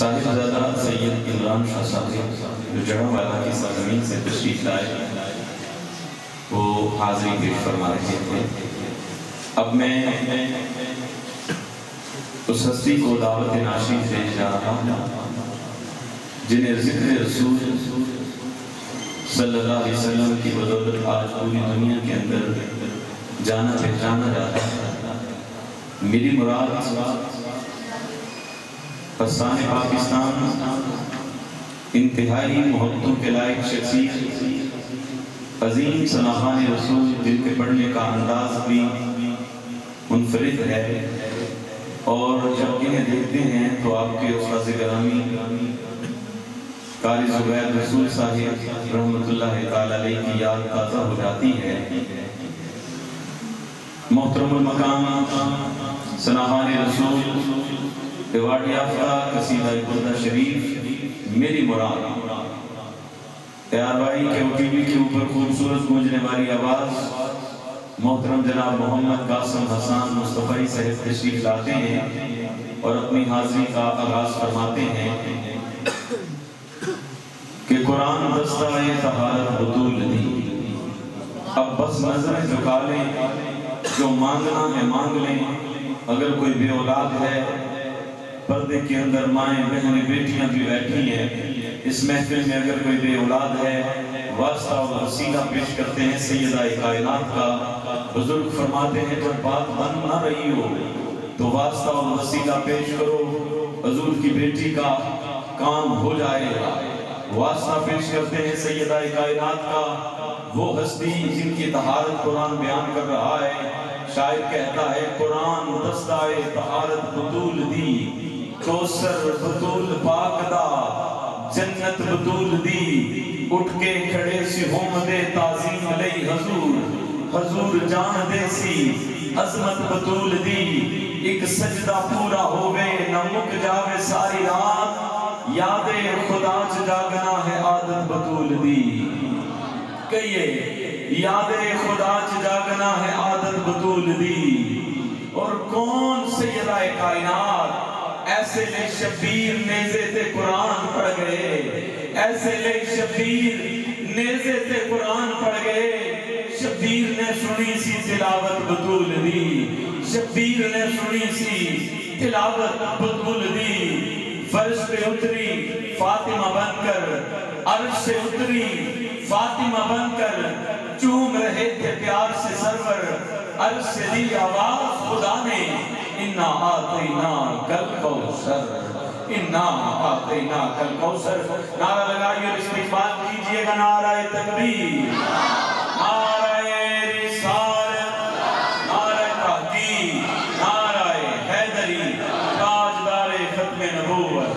साहिबजादा सैयद इमरान शाह साहब जो जड़ावाला की सरजमीन से तशरीफ़ लाए वो हाजिरी पेश फरमा रहे थे अब मैं उस हस्ती को दावत नाशी से जा रहा जिन्हें ज़िक्र रसूल सल्लल्लाहु अलैहि वसल्लम की बदौलत आज पूरी दुनिया के अंदर जाना पहचाना जाता है मेरी मुराद फसान पाकिस्तान, इंतहाई मोहब्बतों के लायक शख्सियत, अजीम सनाहान रसूल जिनके पढ़ने का अंदाज भी मुनफरद है। और जब इन्हें देखते हैं तो आपके उस्ताद ग्रामी कारी जुबैर रसूल साहिब अलैहि की याद ताज़ा हो जाती है। मोहतरमुल मकाम सनाहान रसूल अवार्ड याफ्ता कसीदा खुदा शरीफ, मेरी मुराद। तैयार भाई के टीवी के ऊपर खूबसूरत गूंजने वाली आवाज़? मोहतरम जनाब मोहम्मद कासम हसान मुस्तफ़ी साहब तशरीफ़ लाते हैं और अपनी हाजिरी का आगाज़ फरमाते हैं कि कुरान दस्ता तहारत बतूल दी अब बस नज़र झुका लें, जो मांगना है मांग लें, अगर कोई बे औलाद है पर्दे के अंदर माएँ बहनें बेटियाँ भी बैठी हैं। इस महफिल में अगर कोई बे औलाद है, वास्ता और वसीला पेश करते हैं सैयदा कायनात का। बुज़ुर्ग फरमाते हैं, जब बात बन ना रही हो तो वास्ता और वसीला पेश करो। हजूर की बेटी का काम हो जाएगा। वास्ता पेश करते हैं सैयदा कायनात का। वो हस्ती जिनकी तहारत कुरान बयान कर रहा है, शायद कहता है, कुरान दस्ताए तहारत बतूल दी। कौसर बतूल पाकदा जन्नत बतूल दी। उठ के खड़े सी दे ताजीम लई हजूर। हजूर जान दे सी, अजमत बतूल दी। एक सजदा पूरा होवे, न मुक जावे सारी रात। यादे खुदा च जागना है आदत बतूल दी। कहिए, यादे खुदा च जागना है आदत बतूल दी। और कौन से कायनात? ऐसे ले शबीर नेजे ते कुरान पढ़ गए। ऐसे ले शबीर नेजे ते कुरान पढ़ गए। शबीर ने सुनी सी तिलावत बतूल दी। शबीर ने सुनी सी तिलावत बतूल दी। फर्श पे उतरी, फातिमा बनकर, अर्श से उतरी, फातिमा बनकर, चूम रहे थे प्यार से सरवर, अर्श से दी आवाज़ खुदा ने। इन्ना आतीना कल कौसर इन्ना आतीना कल कौसर नारा लगाइए और इस्तेमाल कीजिएगा नारा तकबीर नारा रिसालत नारा तहकीक नारा हैदरी ताजदार खत्म नबूवत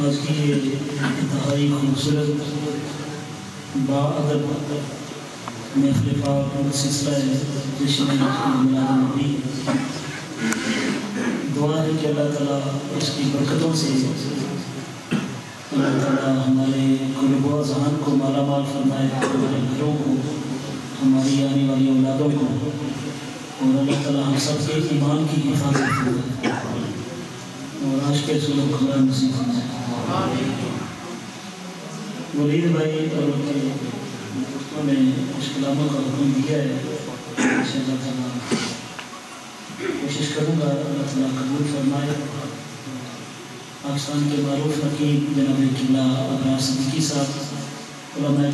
आज की इंतहाई खूबसूरत बादब सिलसिला है जश्न मिलाद नबी दुआ है कि अल्लाह ताला इसकी बरकतों से अल्लाह ताला हमारे कुलबो जहान को माला माल फरमाए हमारे घरों को हमारी आने वाली औलादों को और अल्लाह ताला हम सब के ईमान की हिफाजत फरमाए और आज के सुलभ खुदा नसीब वलीद भाई और उनके ने कुछ कलामों का हुक्म दिया है इंशाअल्लाह ताला कोशिश करूँगा अल्लाह ताला कबूल फरमाए पाकिस्तान के मारूफ नकीब जनाब किला अबरार सिद्दीकी साहब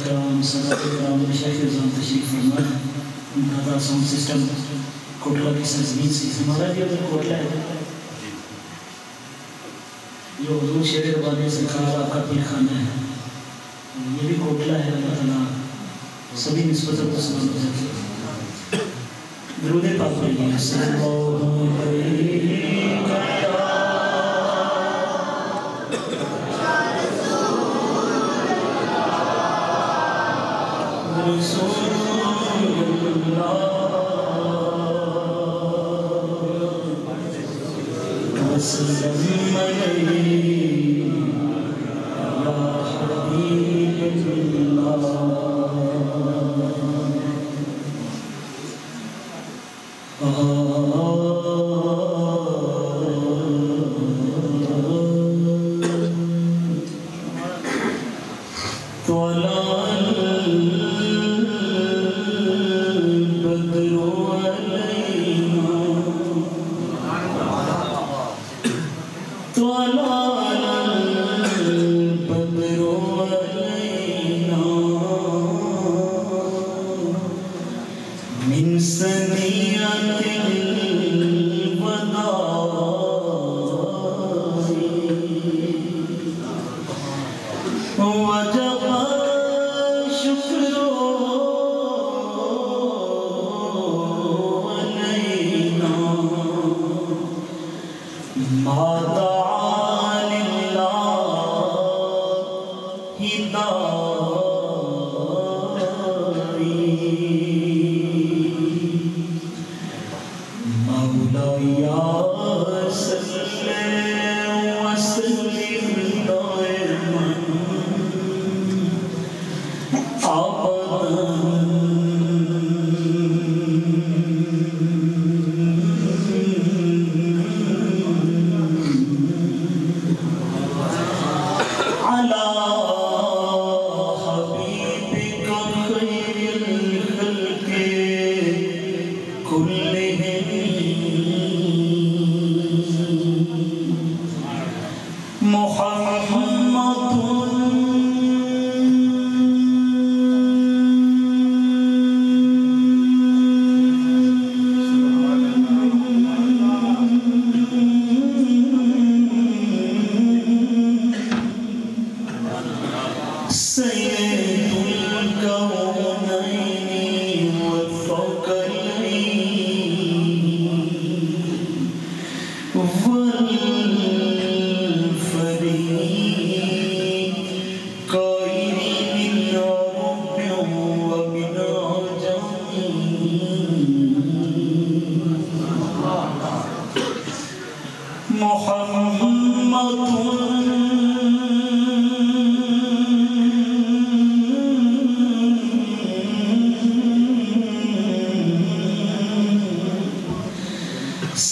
कराम सदात कराम निज़ाम तशरीफ़ फरमाए उनका साउंड सिस्टम कोटला की सरजमीन से हमारा भी अगर कोटला है जो हजूर शेर रबानी सरकार आपका पीर खाना है ये भी कोटला है अल्लाह ताला सभी निस्बतों को समझते हैं दरूद पाक पढ़िए सल्लल्लाहु अलैहि दिल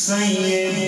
所以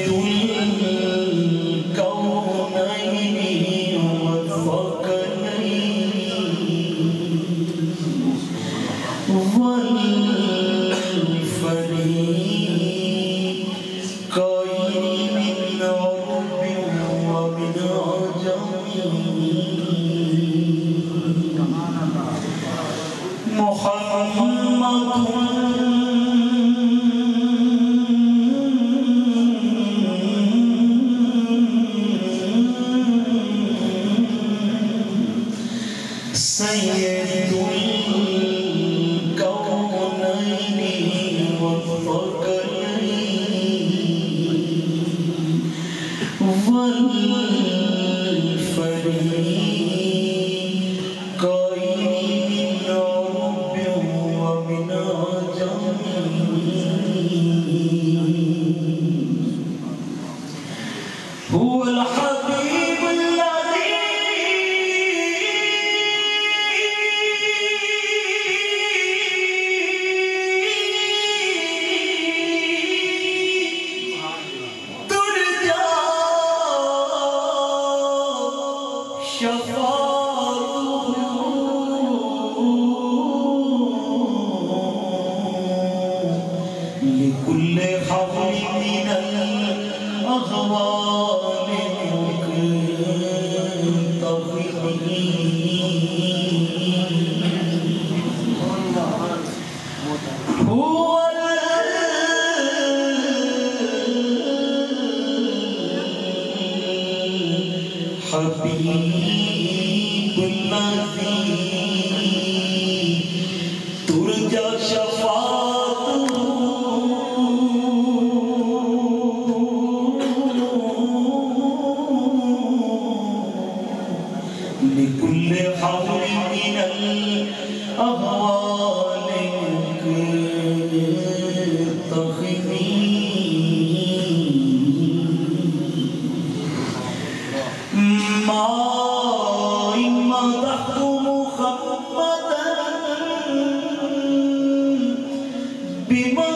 be more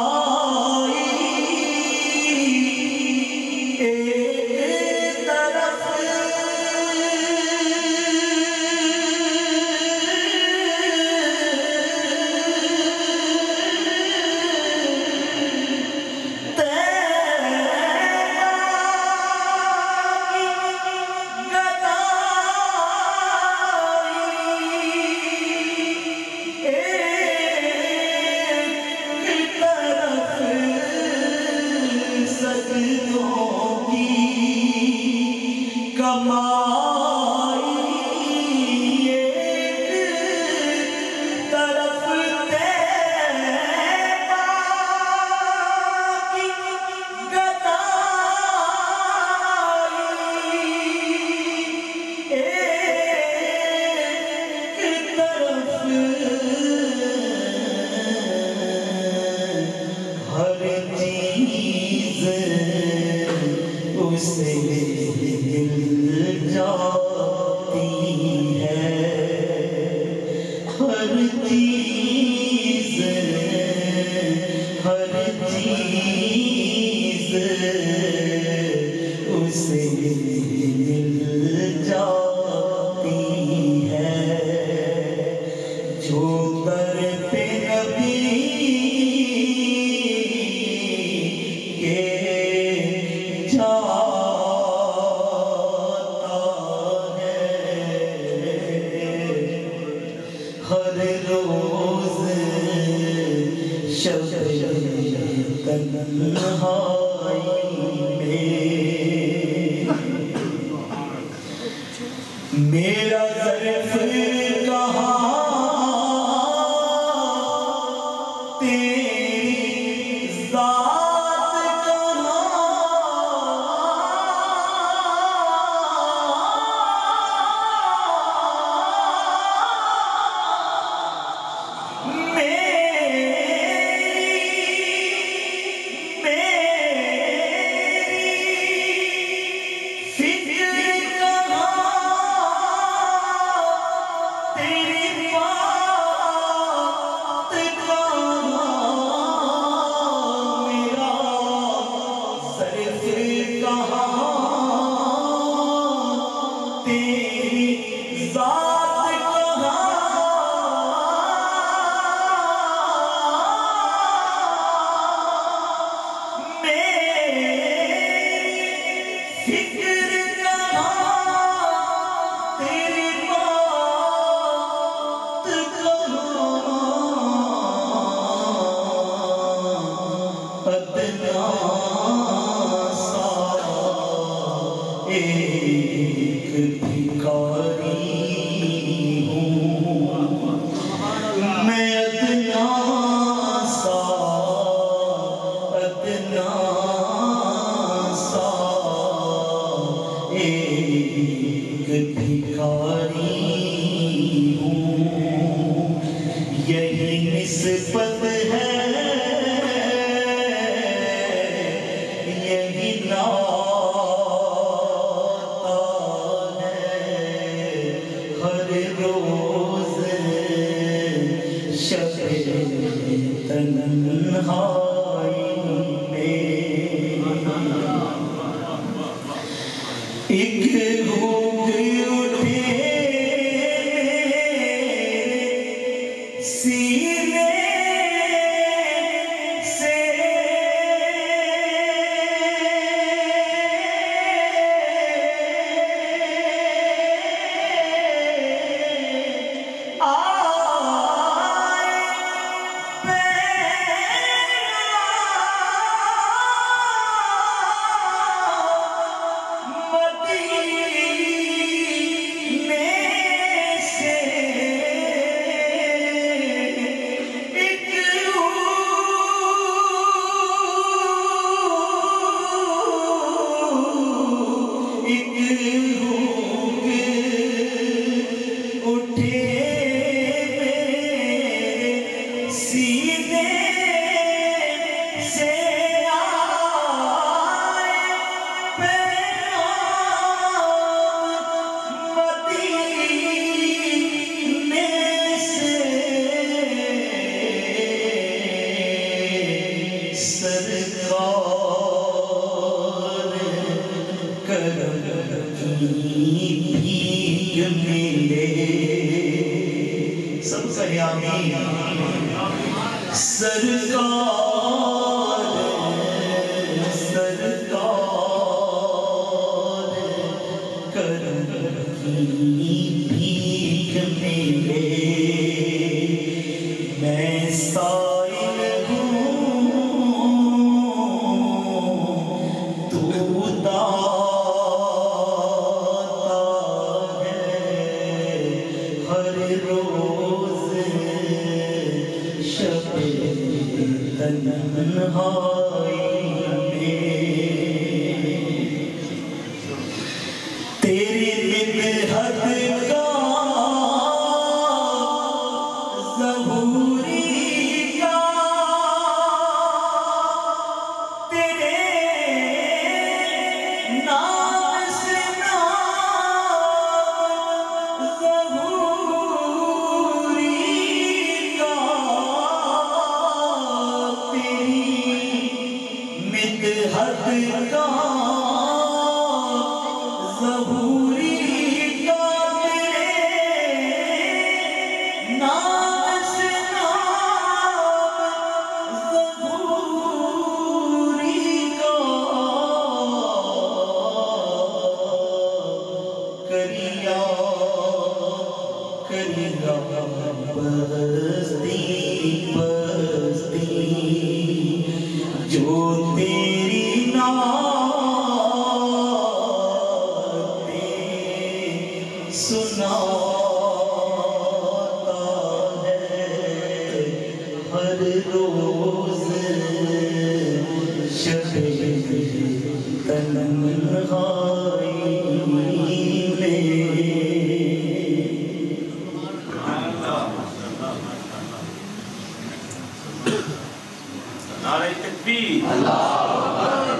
नारे तकबीर।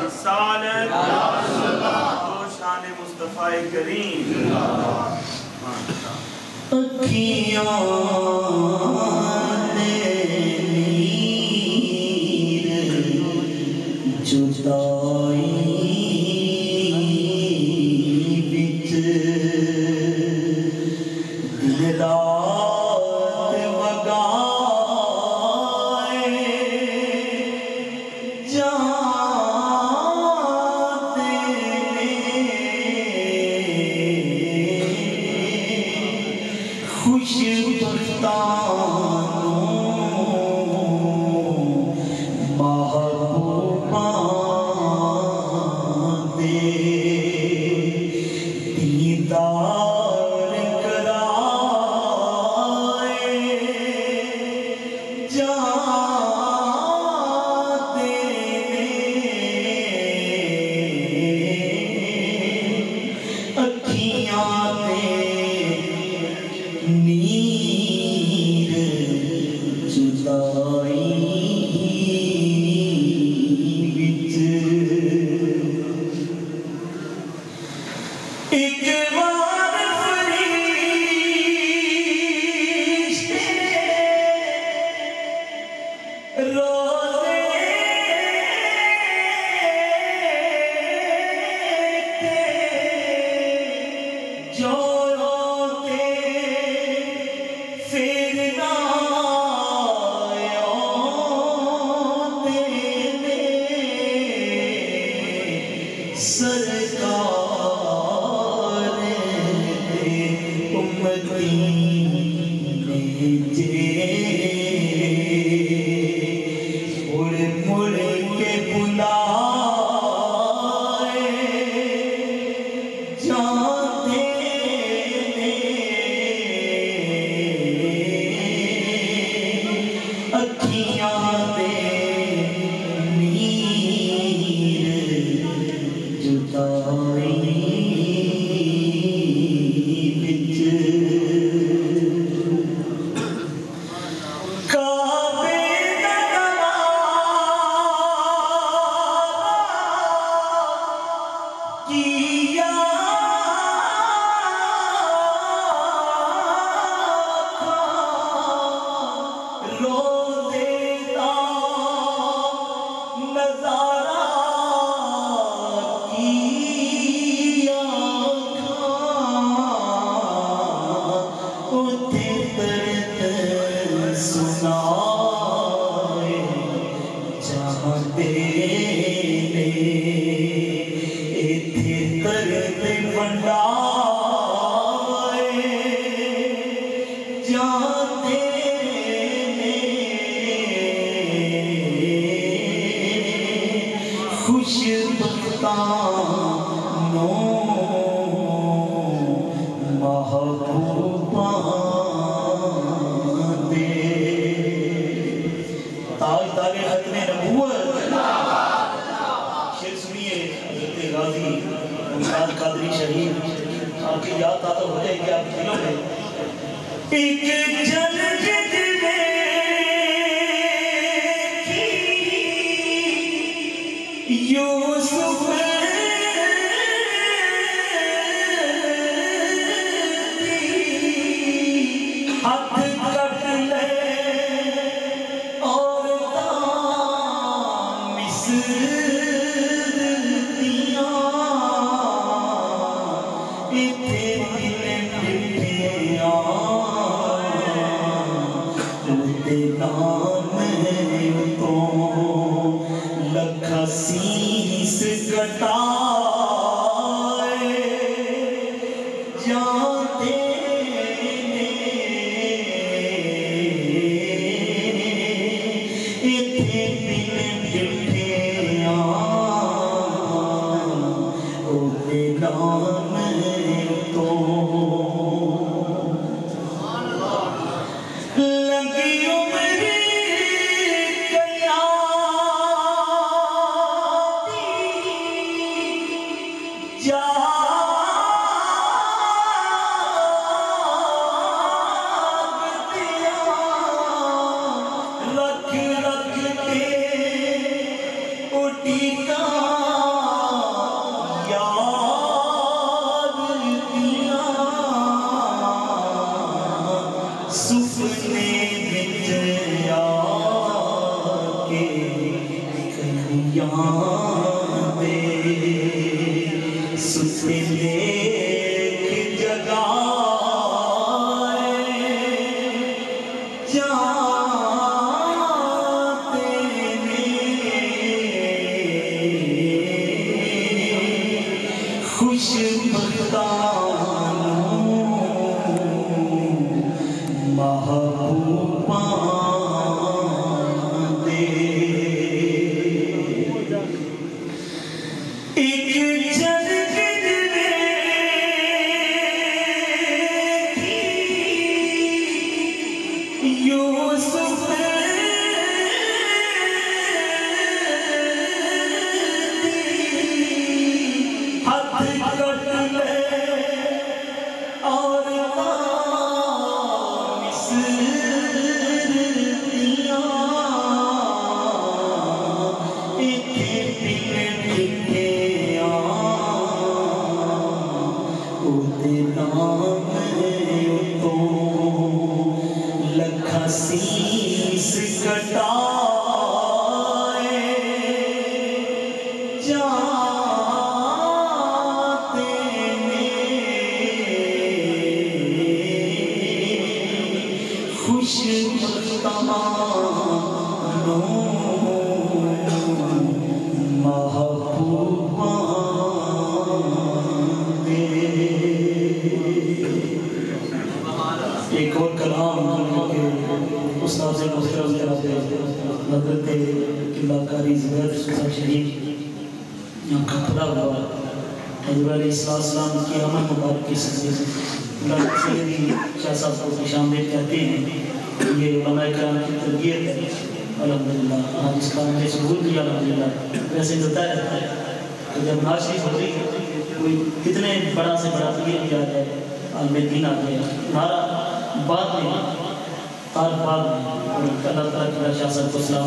रिसालत और शान मुस्तफ़ा करीम। अखियाँ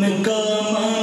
mình cơ mơ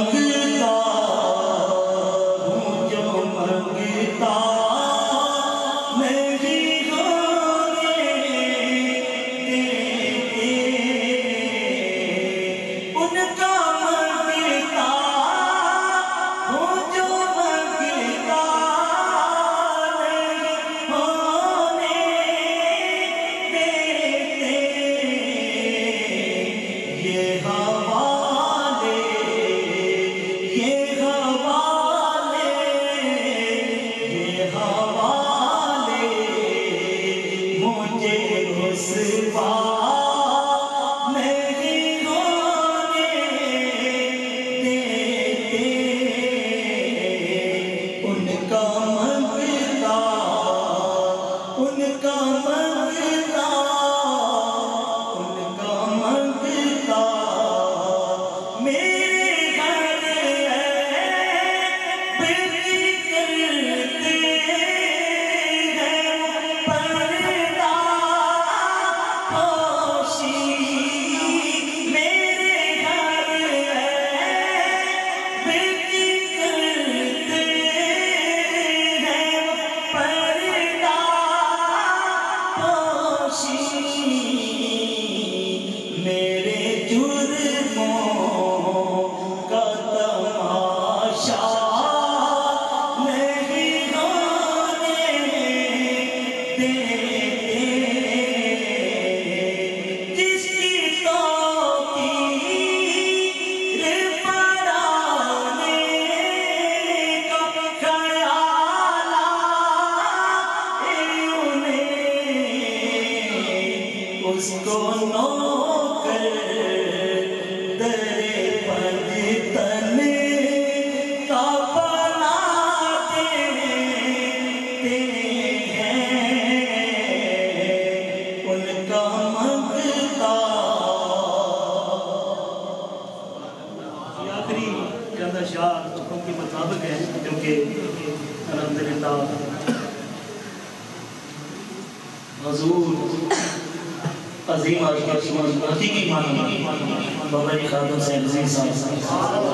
बाबा जी खादम से अजीम साहब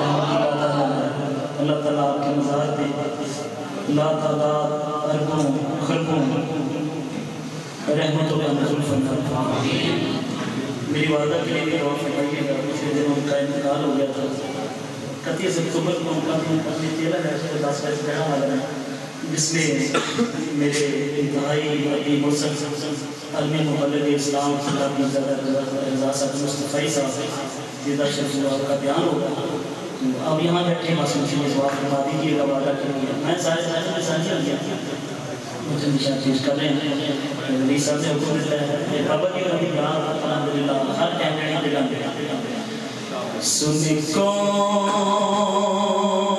अल्लाह ताला आपके मज़ार पे ला तादाद अरबों खरबों रहमतों का नजुल फरमा मेरी वालदा के लिए दुआ फरमाइएगा पिछले दिनों उनका इंतकाल हो गया था इकतीस अक्टूबर को उनका अपनी तेरह है दस बजे रहने वाला है जिसमें मेरे मुसलसल अलमी मुबलग इस्लाम मुस्तफ़ी साहब का बयान होगा तो अब यहाँ बैठे बस मुझे जवाब फरमा दीजिएगा वादा के लिए मैं सारे सारे में मुझे चीज़ कर रहे हैं नबी साहब ने हुक्म दिया है की अल्हम्दुलिल्लाह हर सुन कौन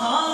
था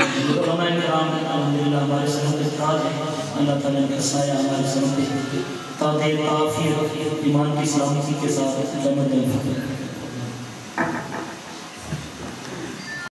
उलमाए हमारे सरों पे ताज है अल्लाह ताला इनका साया हमारे सरों पे तादेर आफियत ईमान की सलामती के साथ जन्नत